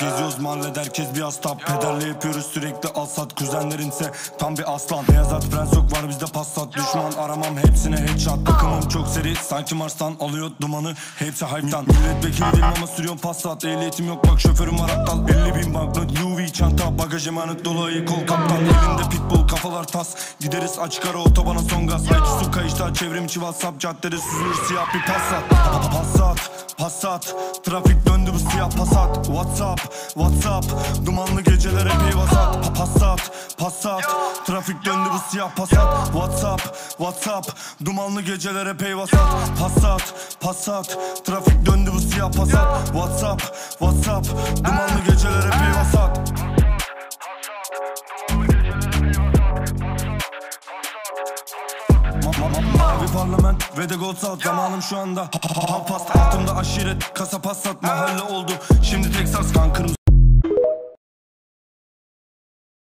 Geziyoruz mahallede herkes bir hasta. Pederle yapıyoruz sürekli alsat Kuzenlerinse tam bir aslan. Beyazat prens yok var bizde passat. Düşman aramam hepsine headshot. Takımım çok seri. Sanki Mars'tan alıyor dumanı Hepsi hype'tan. Milletvekili değilim ama sürüyorum passat. Ehliyetim yok bak şoförüm var aptal. 50 bin banknot UV çanta Bagaj emanet dolu ayı kol kaptan. Elinde pitbull kafalar tas. Gideriz açık ara otobana son gaz. IQ'su kayışta çevrim içi whatsapp Caddede süzülür siyah bir passat. Pa- pa- Passat Passat. Trafik döndü bu siyah Passat. Whatsapp Whatsapp. Dumanlı geceler epey vasat Pa- Passat Passat. Trafik döndü bu siyah Passat. Whatsapp Whatsapp. Dumanlı geceler epey vasat Passat Passat. Trafik döndü bu siyah Passat. Whatsapp Whatsapp. Dumanlı geceler epey vasat Ma- ma- ma- Mavi parlament ve de gold salt. Zamanım şu anda ha- ha- Altımda aşiret kasa passat Mahalle oldu. Şimdi Texas kan